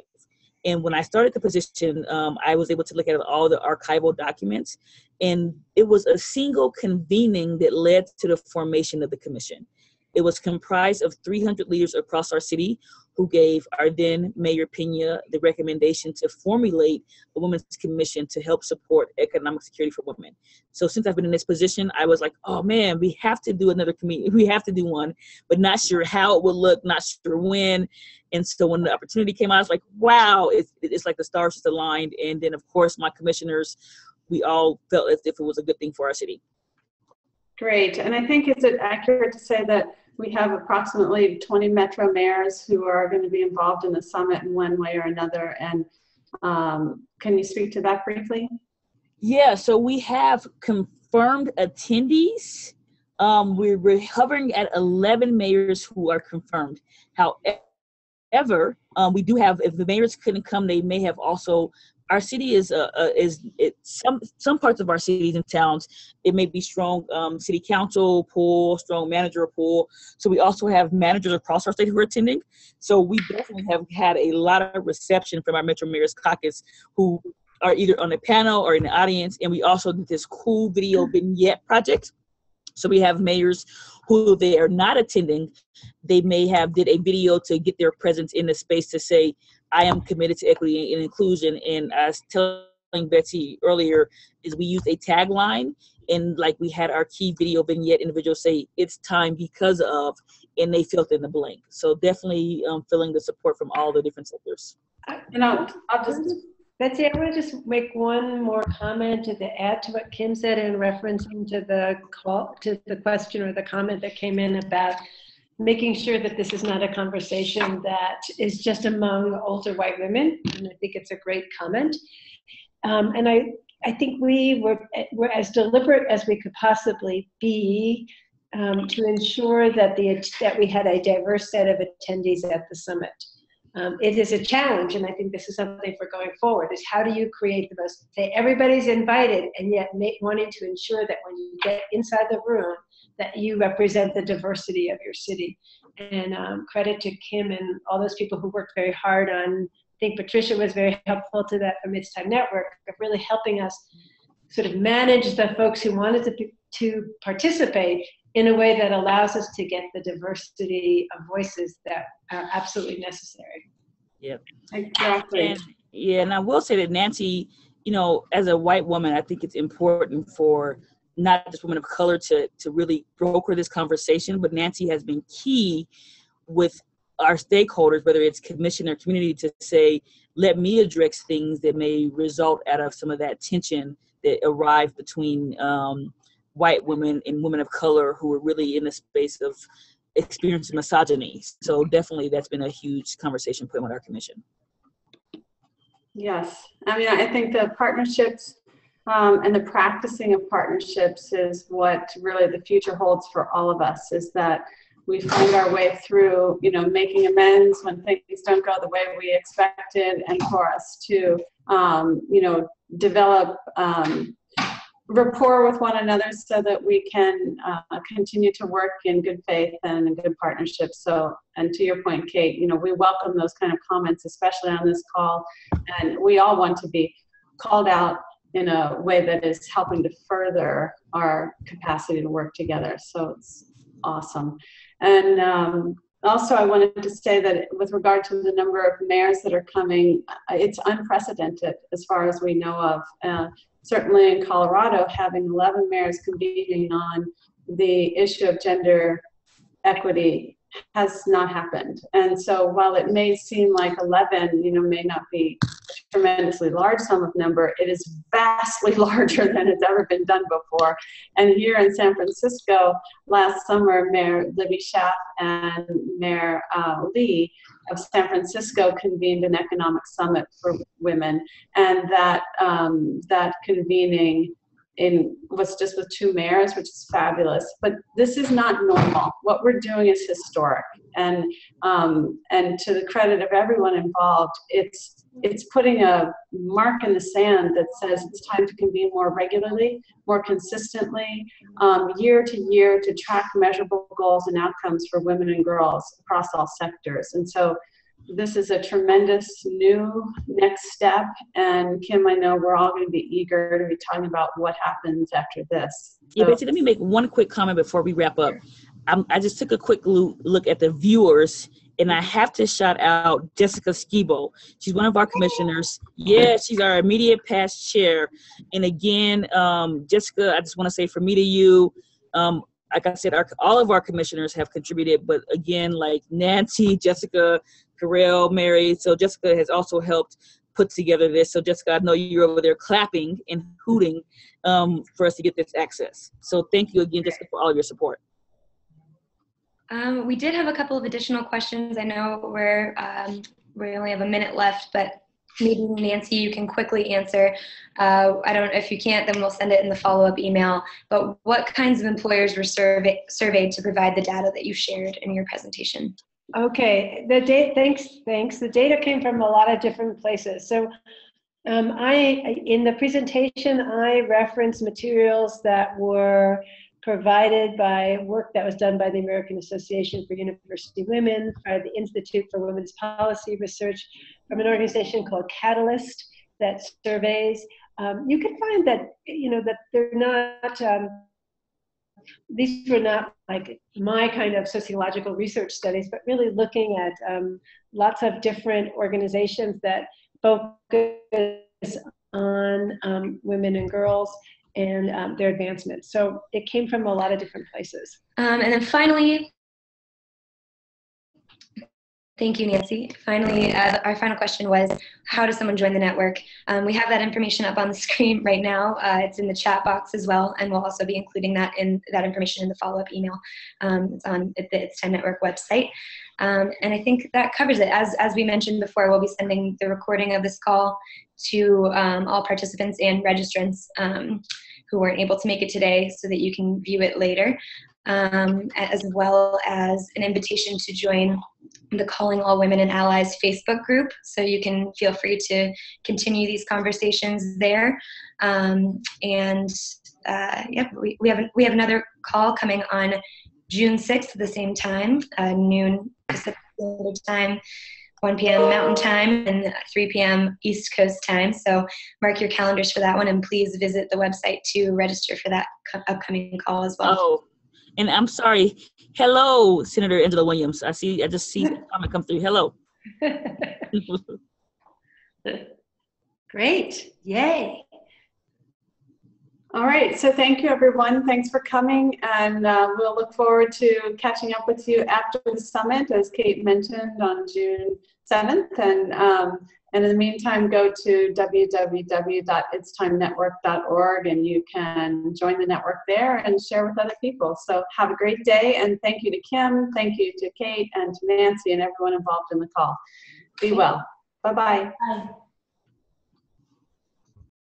and when i started the position um, i was able to look at all the archival documents and it was a single convening that led to the formation of the commission it was comprised of 300 leaders across our city who gave our then Mayor Pena the recommendation to formulate a women's commission to help support economic security for women. So since I've been in this position, I was like, oh man, we have to do another committee. We have to do one, but not sure how it would look, not sure when. And so when the opportunity came out, I was like, wow, it's, it's like the stars just aligned. And then of course my commissioners, we all felt as if it was a good thing for our city. Great. And I think is it accurate to say that we have approximately 20 metro mayors who are going to be involved in the summit in one way or another. And um, can you speak to that briefly? Yeah, so we have confirmed attendees. Um, we're, hovering at 11 mayors who are confirmed. However, um, we do have, if the mayors couldn't come, they may have also our city is uh, uh, is it, some some parts of our cities and towns it may be strong um, city council pool strong manager pool. So we also have managers across our state who are attending. So we definitely have had a lot of reception from our metro mayors caucus who are either on the panel or in the audience. And we also did this cool video vignette project. So we have mayors who they are not attending they may have did a video to get their presence in the space to say I am committed to equity and inclusion. And as telling Betsy earlier, is we used a tagline and like we had our key video vignette individuals say it's time because of and they filled in the blank so definitely um, feeling the support from all the different sectors and I'll, I'll just Betsy, I want to just make one more comment to the, add to what Kim said in referencing to the call to the question or the comment that came in about making sure that this is not a conversation that is just among older white women. And I think it's a great comment. Um, and I, I think we were, were as deliberate as we could possibly be um, to ensure that, the, that we had a diverse set of attendees at the summit. Um, it is a challenge, and I think this is something for going forward, is how do you create the most, say everybody's invited, and yet make, wanting to ensure that when you get inside the room, that you represent the diversity of your city. And um, credit to Kim and all those people who worked very hard on, I think Patricia was very helpful to that from It's Time Network, of really helping us sort of manage the folks who wanted to, to participate in a way that allows us to get the diversity of voices that are absolutely necessary. Yeah, exactly. And, yeah, and I will say that Nancy, you know, as a white woman, I think it's important for not just women of color to to really broker this conversation, but Nancy has been key with our stakeholders, whether it's commission or community, to say, let me address things that may result out of some of that tension that arrived between um, white women and women of color who are really in the space of experiencing misogyny. So definitely that's been a huge conversation point with our commission. Yes, I mean, I think the partnerships Um, and the practicing of partnerships is what really the future holds for all of us is that we find our way through, you know, making amends when things don't go the way we expected and for us to, um, you know, develop um, rapport with one another so that we can uh, continue to work in good faith and in good partnership. So, and to your point, Kate, you know, we welcome those kind of comments, especially on this call, and we all want to be called out in a way that is helping to further our capacity to work together. So it's awesome. And um, also, I wanted to say that with regard to the number of mayors that are coming, it's unprecedented as far as we know of. Uh, certainly in Colorado, having 11 mayors convening on the issue of gender equity has not happened. And so while it may seem like 11, you know, may not be a tremendously large sum of number, it is vastly larger than it's ever been done before. And here in San Francisco, last summer, Mayor Libby Schaaf and Mayor uh, Lee of San Francisco convened an economic summit for women. And that, um, that convening in was just with two mayors, which is fabulous. But this is not normal. What we're doing is historic, and um, and to the credit of everyone involved, it's it's putting a mark in the sand that says it's time to convene more regularly, more consistently, um, year to year, to track measurable goals and outcomes for women and girls across all sectors. And so this is a tremendous new next step. And Kim, I know we're all going to be eager to be talking about what happens after this. So, yeah, Betsy, let me make one quick comment before we wrap up. I'm, i just took a quick look at the viewers, and I have to shout out Jessica Skibo. She's one of our commissioners. Yeah, she's our immediate past chair. And again, um, Jessica, I just want to say from me to you, um, like I said, our, all of our commissioners have contributed, but again, like Nancy, Jessica, Carell, Mary. So Jessica has also helped put together this. So Jessica, I know you're over there clapping and hooting um, for us to get this access. So thank you again, Jessica, for all of your support. Um, we did have a couple of additional questions. I know we're um, we only have a minute left, but maybe Nancy, you can quickly answer. Uh, I don't. Know if you can't, then we'll send it in the follow-up email. But what kinds of employers were survey, surveyed to provide the data that you shared in your presentation? Okay, the data, thanks, thanks. The data came from a lot of different places. So um, I, in the presentation, I referenced materials that were provided by work that was done by the American Association for University Women, by the Institute for Women's Policy Research, from an organization called Catalyst that surveys. Um, you can find that, you know, that they're not, um, these were not like my kind of sociological research studies, but really looking at um, lots of different organizations that focus on um, women and girls and um, their advancement. So it came from a lot of different places. Um, and then finally, Thank you, Nancy. Finally, uh, our final question was, how does someone join the network? Um, we have that information up on the screen right now. Uh, it's in the chat box as well, and we'll also be including that in that information in the follow-up email. Um, it's on the It's Time Network website. Um, and I think that covers it. As, as we mentioned before, we'll be sending the recording of this call to um, all participants and registrants um, who weren't able to make it today so that you can view it later um, as well as an invitation to join the Calling All Women and Allies Facebook group. So you can feel free to continue these conversations there. Um, and uh, yep, we, we, have, we have another call coming on June 6th at the same time, uh, noon Pacific Time. 1 p.m. Mountain Time and 3 p.m. East Coast Time. So mark your calendars for that one and please visit the website to register for that upcoming call as well. Oh, and I'm sorry. Hello, Senator Angela Williams. I see. I just see the comment come through. Hello. Great. Yay. All right. So thank you, everyone. Thanks for coming. And uh, we'll look forward to catching up with you after the summit, as Kate mentioned, on June 7th. And um, and in the meantime, go to www.itsTimeNetwork.org and you can join the network there and share with other people. So have a great day and thank you to Kim, thank you to Kate and to Nancy and everyone involved in the call. Be well. Bye-bye. Bye.